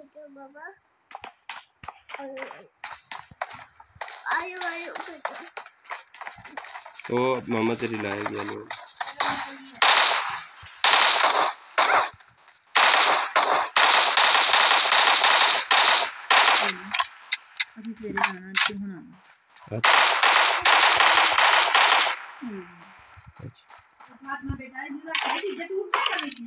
Mario, kutu baba. Mario, Mario, Mario, kutu. ओ मामा तेरी लाएगी आलू ਅਸੀਂ ਸਵੇਰੇ ਜਾਣਾ ਤੇ ਹੁਣ ਆਉਣਾ अपना बेटा है जो रखा है इज्जत उठ के करनी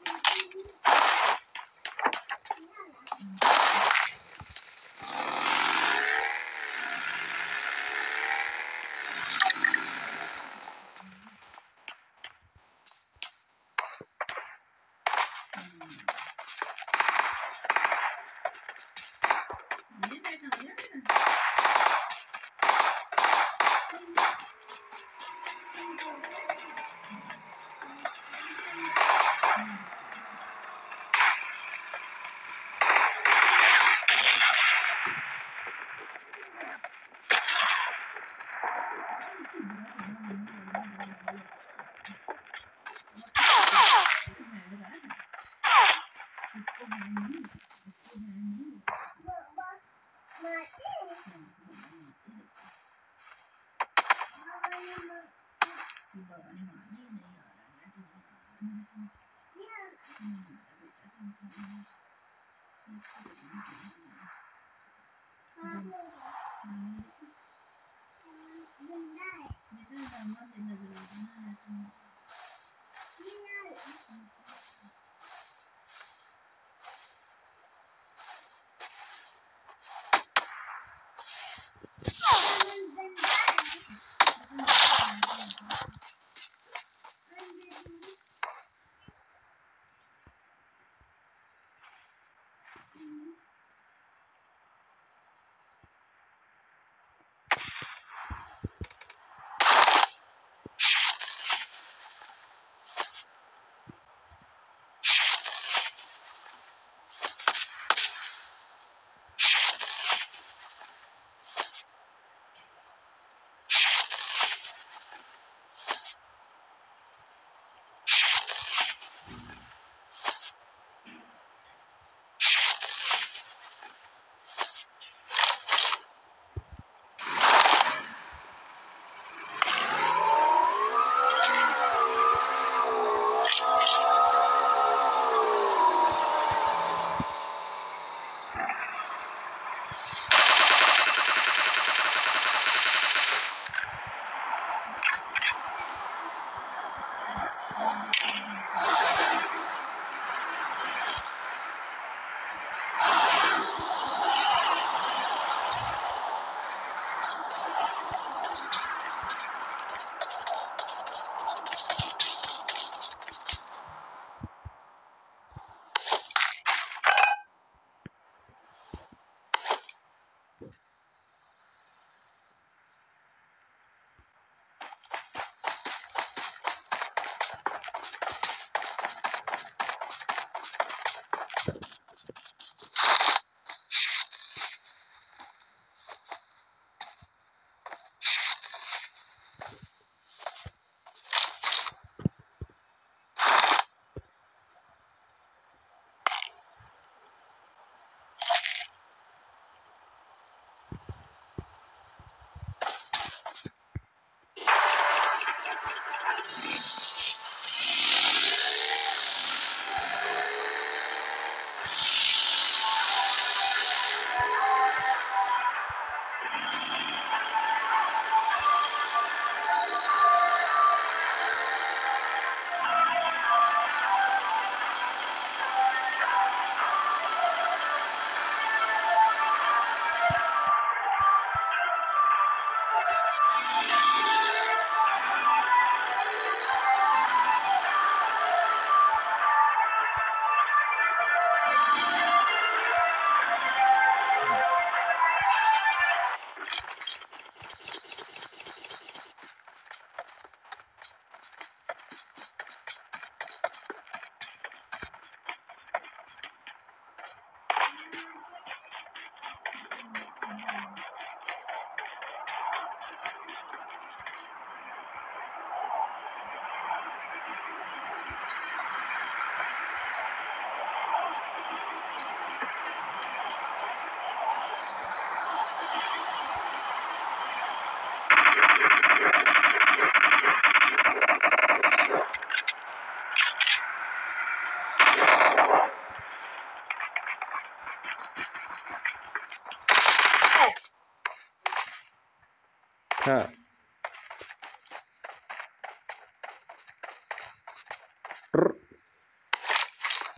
ਹਾਂ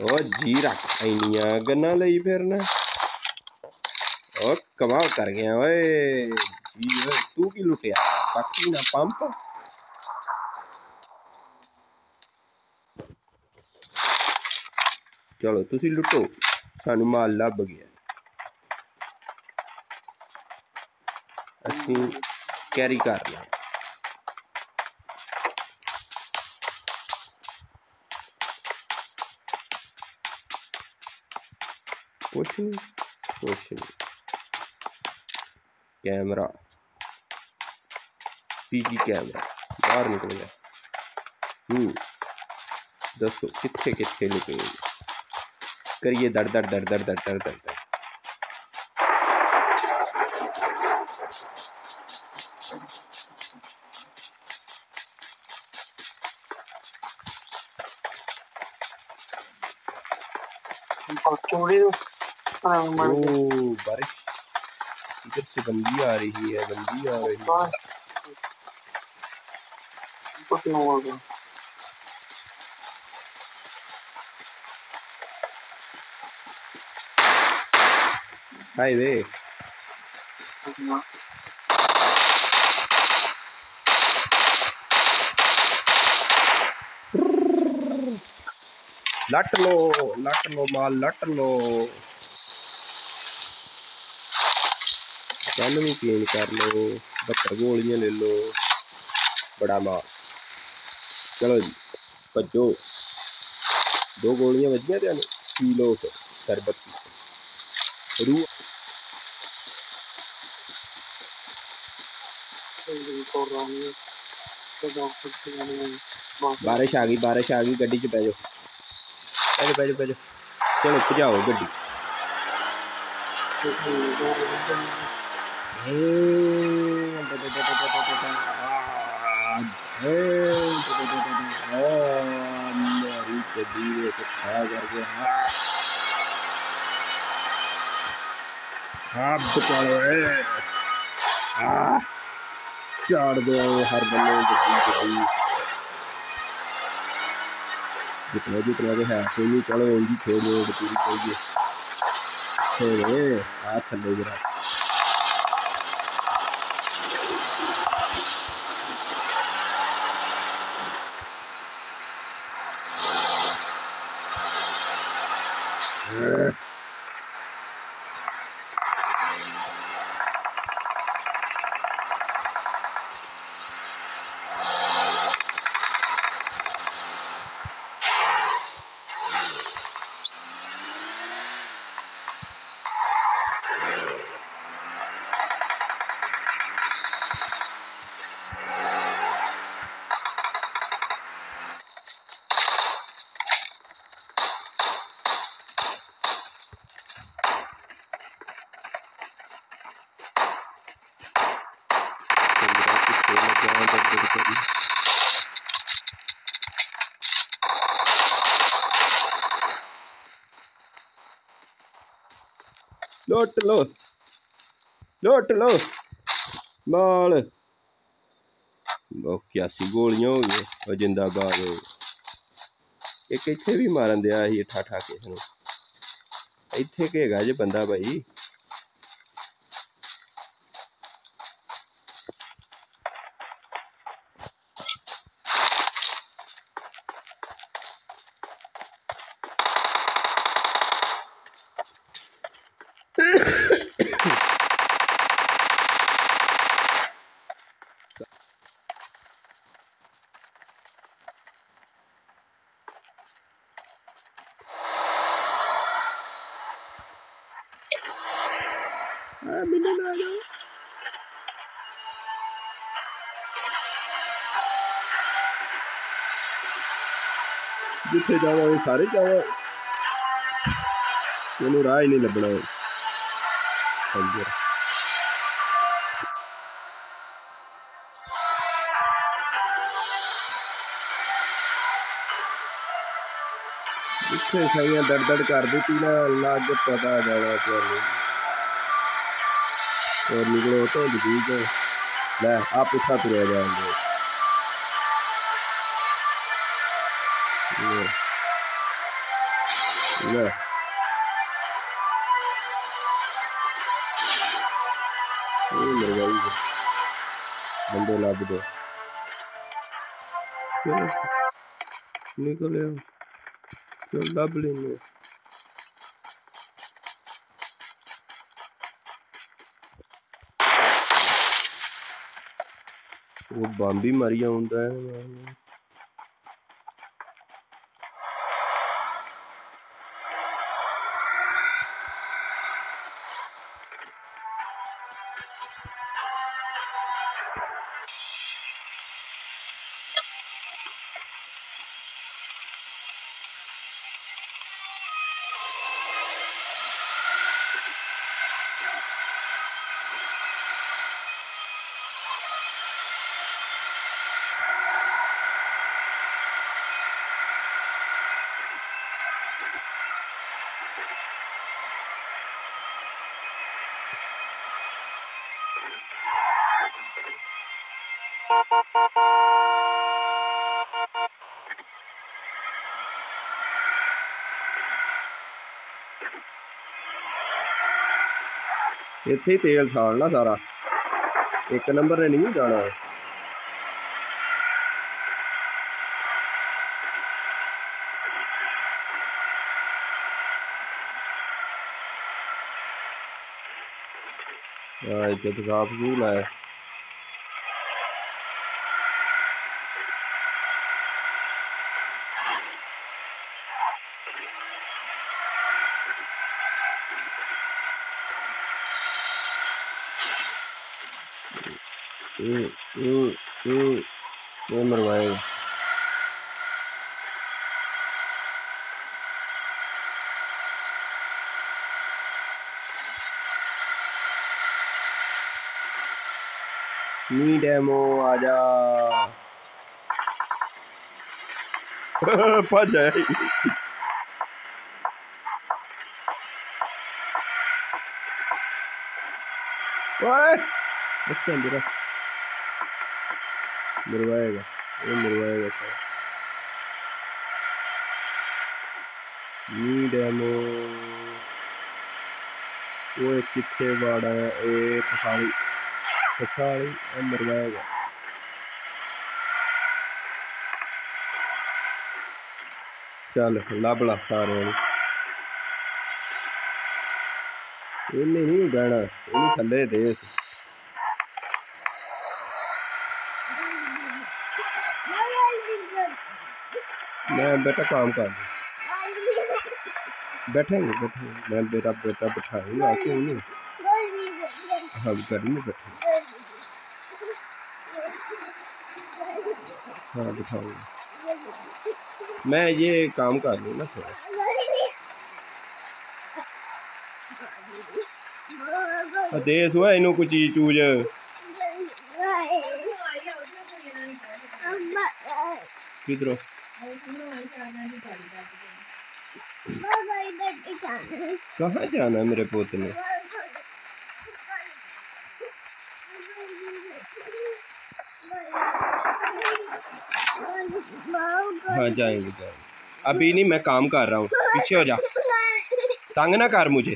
ਉਹ ਜੀ ਇੰਨੀਆਂ ਗੰਨਾਂ ਲਈ ਫਿਰਨਾ ਉਹ ਕਮਾਲ ਕਰ ਗਿਆ ਓਏ ਜੀ ਓਏ ਤੂੰ ਕੀ ਲੁੱਟਿਆ ਬਾਕੀ ਨਾ ਪੰਪ ਚਲੋ ਤੁਸੀਂ ਲੁੱਟੋ ਸਾਨੂੰ ਮਾਲ ਲੱਭ ਗਿਆ ਅਸੀਂ कैरी कर लें कुछ नहीं कुछ नहीं कैमरा। PG camera. बाहर निकल गया। हम्म। दसो कितने कितने निकलेंगे? करिए दर दर दर दर दर दर दर दर। मर बारिश। इधर से गंदी आ रही है आ रही है। कुछ नहीं होगा हाईवे लट लो लट लो माल लट लो। गन भी क्लीन कर लो बहत्तर गोलियाँ ले लो, बड़ा माल चलो जी भजो दो गोलियाँ बजियाँ ते पी लो फिर शरबत पी रू। बारिश आ गई, बारिश आ गई, गड्डी च पै जाओ पै जाओ पै जाओ चलो भजाओ गड्डी। दीवे से हर बल्ले जितने है कोई चलो। पूरी खेल हाथ थले जरा ਲੁੱਟ ਲੋ। ਲੁੱਟ ਲੋ। ਮਾਲ ਉਹ 81 ਗੋਲੀਆਂ ਹੋ ਗਈਆਂ। ਉਹ ਜਿੰਦਾਬਾਦ ਹੋ ਇੱਕ ਇੱਥੇ ਵੀ ਮਾਰਨ ਦਿਆ ਸੀ ਠਾ ਠਾ ਕੇ ਇੱਥੇ ਕੇ ਹੈਗਾ ਜੇ ਬੰਦਾ ਭਾਈ ਆ ਮੈਨੂੰ ਨਾ ਜਾਓ ਜਿੱਥੇ ਜਾਵਾਂਗੇ ਸਾਰੇ ਜਾਵਾਂ ਮੈਨੂੰ ਰਾਹ ਹੀ ਨਹੀਂ ਲੱਭਣਾ ਹਾਂਜੀ ਇੱਥੇ ਸਾਈਆਂ ਦੜ ਦੜ ਕਰ ਦਿੱਤੀ ਨਾ ਲੱਗ ਪਤਾ ਜਾਣਾ ਤੁਹਾਨੂੰ और निकले निकलो तो ठीक है। ले आप पुट्ठा तुरे जाएँगे। बंदे लाभ दो। निकले चल लाभ लेंगे ਉਹ ਬੰਬ ਹੀ ਮਾਰੀ ਆਉਂਦਾ ਇੱਥੇ ਹੀ ਤੇਲ ਸਾੜਨਾ ਸਾਰਾ ਇੱਕ ਨੰਬਰ ਨੇ ਨਹੀਂ ਜਾਣਾ ਆ ਇੱਥੇ ਤਾਂ ਸਾਫ ਸੂਲ ਹੈ hum, hum, hum. Lembro ele. ni demo ada pajai What? What's that, dude? ਬੱਚਾ ਮੇਰਾ ਮਰਵਾਏਗਾ ਇਹ ਮਰਵਾਏਗਾ ਉਹ ਕਿੱਥੇ ਵਾੜਾ ਇਹ ਪਸਾਲੀ ਪਸਾਲੀ ਇਹ ਮਰਵਾਏਗਾ ਚੱਲ, ਲੱਭ ਲਾ ਸਾਰਿਆਂ ਨੂੰ। ਇਹਨੇ ਨਹੀਂ ਜਾਣਾ ਇਹਨੂੰ ਥੱਲੇ ਦੇ। मैं बेटा काम कर। रहा बैठेंगे। बैठे मैं बेटा बेटा बैठाएँगे, आके उन्हें। हम गाड़ी में बैठे। हाँ बैठाऊँगा। मैं ये काम कर लूँ ना थोड़ा। हाँ, देश हुआ इन कुछ चीज़, चूज़। किधरों कहा जाना है मेरे पोते ने? हाँ जाएँगे जाएँगे। अभी नहीं, मैं काम कर रहा हूँ। पीछे हो जा। तंग ना कर मुझे।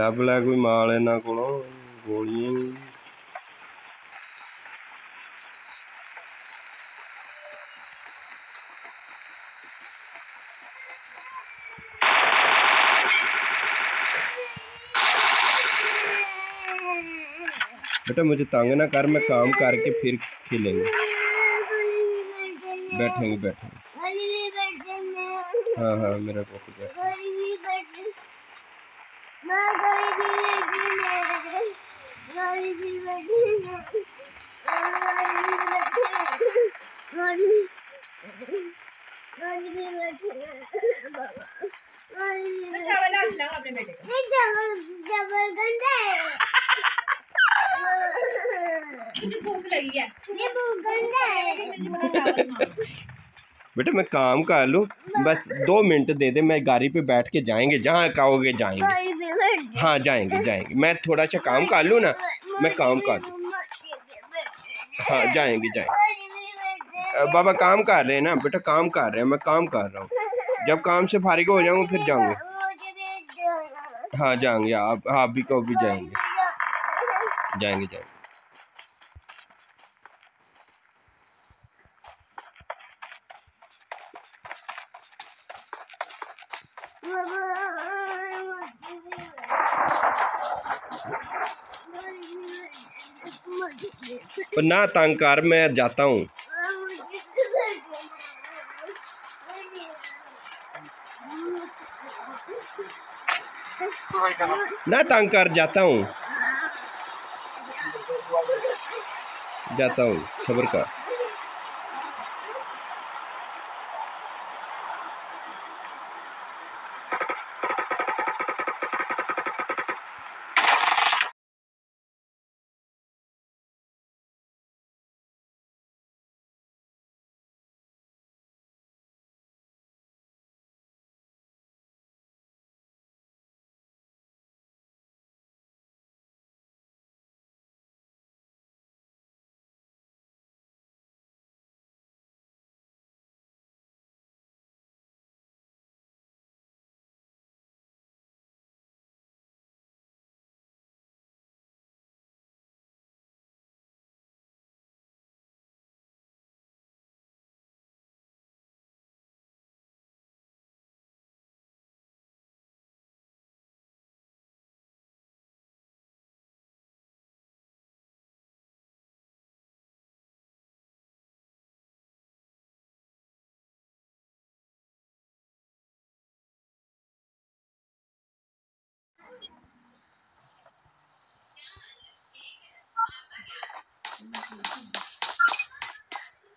ਲੱਭ ਲੈ ਕੋਈ ਮਾਲ ਇਹਨਾਂ ਕੋਲੋਂ ਗੋਲੀਆਂ ਹੀ। बेटा मुझे तंग ना कर मैं काम करके फिर खेलेंगे बैठेंगे बैठेंगे हाँ हाँ मेरा कॉफी बैठ बेटा, मैं काम कर लूँ। बस दो मिनट दे दे, मैं गाड़ी पे बैठ के जाएँगे, जहाँ कहोगे जाएँगे। हाँ जाएँगे जाएँगे। मैं थोड़ा सा काम कर लूँ ना मैं काम कर लूँ। हाँ जाएँगे जाएँगे। बाबा काम कर रहे हैं ना बेटा काम कर रहे हैं मैं काम कर रहा हूँ। जब काम से फारिग हो जाऊँगा फिर जाऊँगे। हाँ जाएँगे आप आप भी कहो भी जाएँगे। जाएँगे जाएँगे। पर ना तंग कर मैं जाता हूँ। ना तंग कर जाता हूँ। जाता हूँ, खबर कर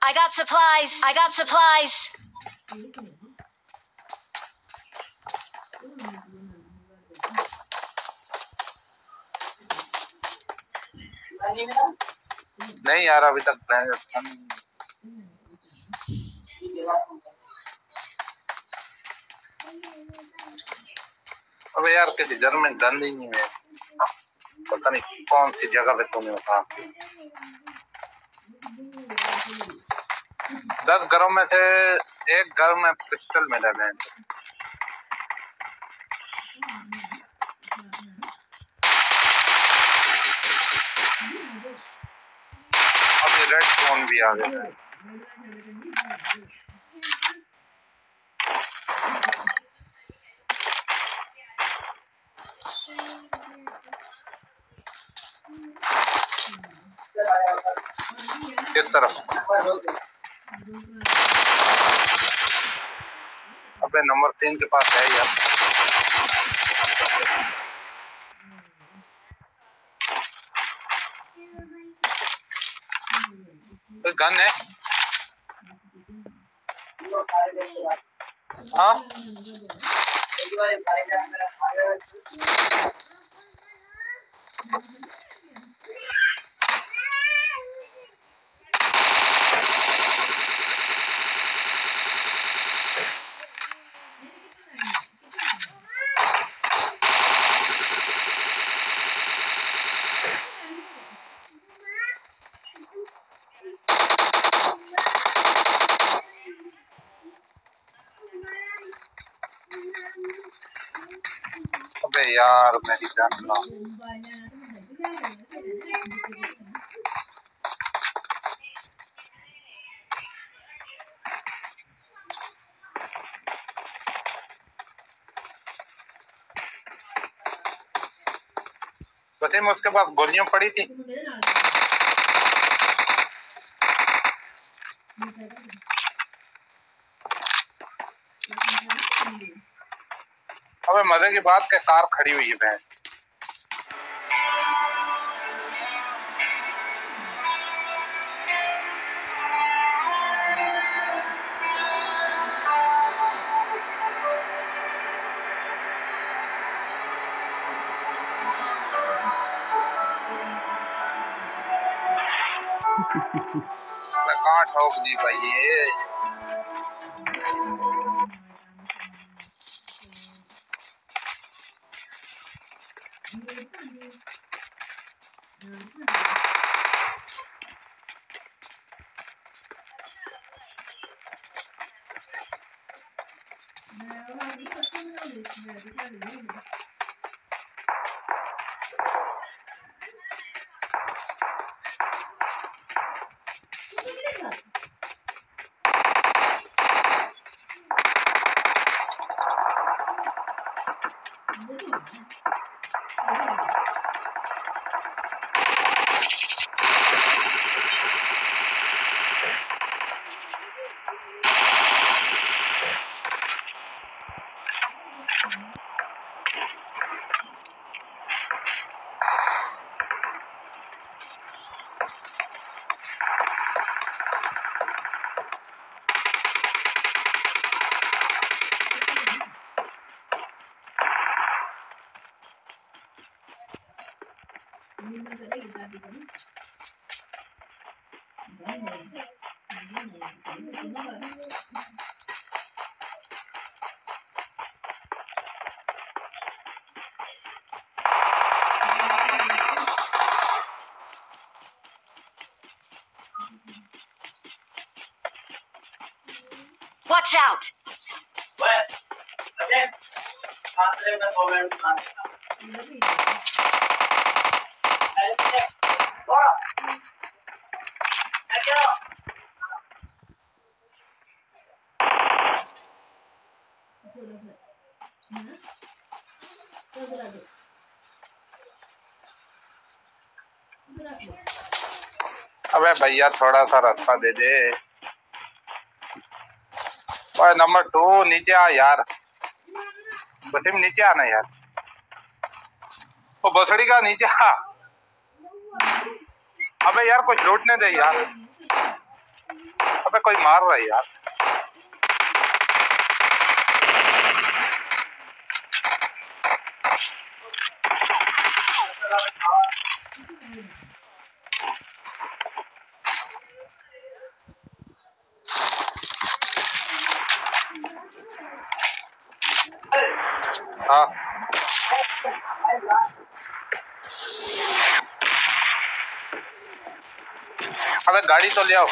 I got supplies. I got supplies. नहीं यार, अभी तक अबे यार, किसी गन ही नहीं है पता नहीं कौन सी जगह पे तूने उठा दस घरों में से एक घर में पिस्टल मिला है। अभी रेड फ़ोन भी आ गया। है किस तरफ़। अबे नंबर तीन के पास है यार। कोई गन है? हाँ? अबे यार मेरी जान वसीम उसके पास गोलियाँ पड़ी थी? मज़े की बात के कार खड़ी हुई है कहाँ ठोक दी भाई ये? Watch out! अबे भैया थोड़ा सा रास्ता दे दे ओए नंबर टू नीचे आ यार। बसिम नीचे आना यार। ओ, बसड़ी का नीचे आ। अबे यार, कुछ लूटने दे यार। अबे कोई मार रहा है यार। हाँ। अबे गाड़ी तो ले आओ।